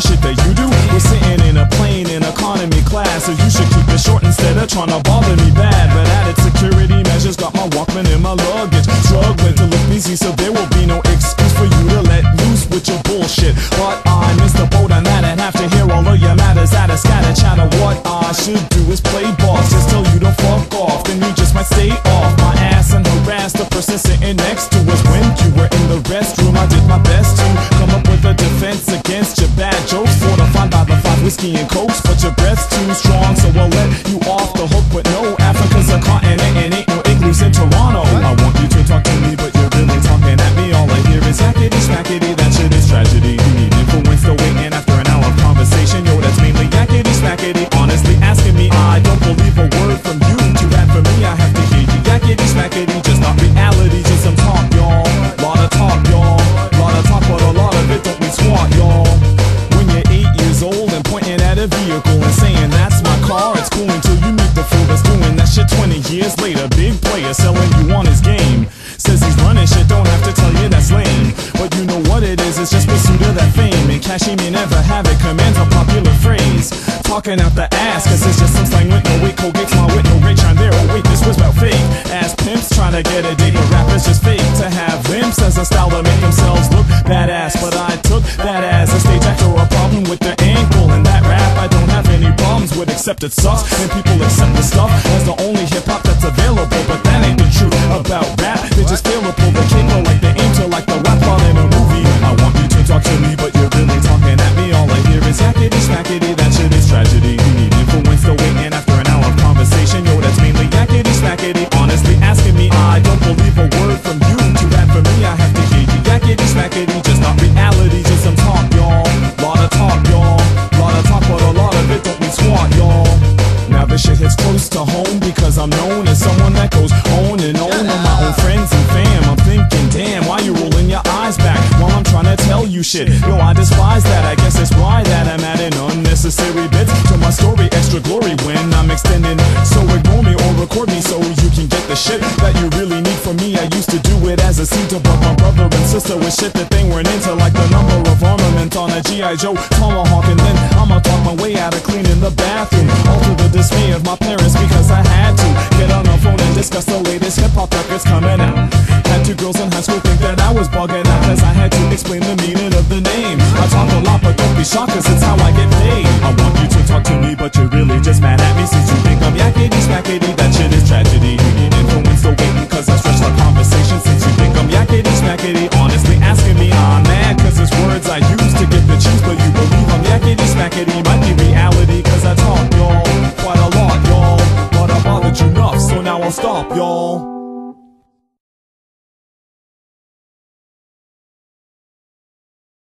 Shit that you do. We're sitting in a plane in economy class, so you should trying to bother me bad. But added security measures got my Walkman in my luggage, struggling to look busy, so there will be no excuse for you to let loose with your bullshit. But I missed the boat on that and have to hear all of your matters out of scatter chatter. What I should do is play boss, just tell you to fuck off, then you just might stay off my ass and harass the person sitting next to us when you were in the restroom. I did my best to come up with a defense against your bad jokes, fortified by the five whiskey and cokes. But your breath's too strong, so I'll let you. But no, Africa's that's lame. But you know what it is, it's just pursuit of that fame. And cash he may never have it, commands a popular phrase. Talking out the ass, cause it's just some slang with no weight. Colgate's my with no rate, trying there. Oh wait, this was about fake. Ass pimps trying to get a date, but rappers just fake. To have limps as a style to make themselves look badass. But I took that as a stage actor, a problem with the ankle. And that rap I don't have any problems with, except it sucks. And people accept the stuff as the only hip hop that's available. But that ain't the smackety, that shit is tragedy. You need influence to waiting after an hour of conversation. Yo, that's mainly yakety smackety. Honestly, asking me, I don't believe a word from you. Too bad for me, I have to hear you yakety smackety. Just not reality, just some talk, y'all. Lot of talk, y'all. Lot of talk, but a lot of it don't mean squat, y'all. Now this shit hits close to home because I'm known as someone that goes on and on on my own friends and fam. I'm thinking, damn, why you rolling your eyes back while I'm trying to tell you shit? Yo, I despise that. I guess it's why Extra glory when I'm extending. So ignore me or record me so you can get the shit that you really need from me. I used to do it as a to but my brother and sister with shit that they weren't into, like the number of armament on a G.I. Joe tomahawk. And then I'ma talk my way out of cleaning the bathroom. All to the dismay of my parents because I had to get on the phone and discuss the latest hip hop records coming out. Had two girls in high school think that I was bugging out cause I had to explain the meaning of the name. I talk a lot, but don't be shocked cause it's how I get paid. I talk,